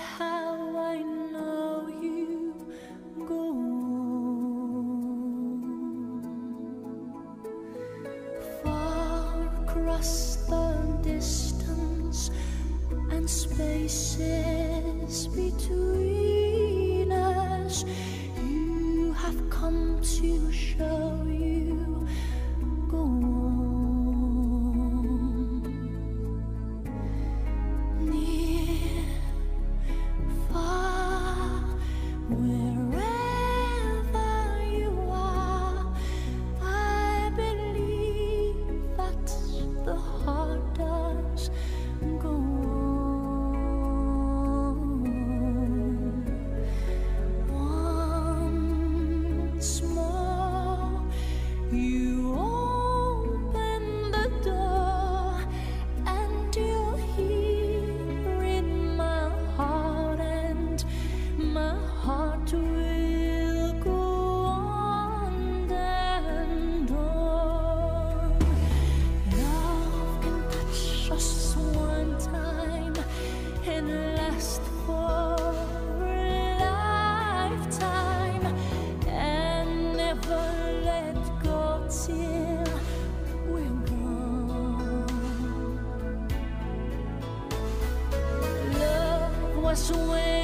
how I know you go far across the distance and spaces between. sueño.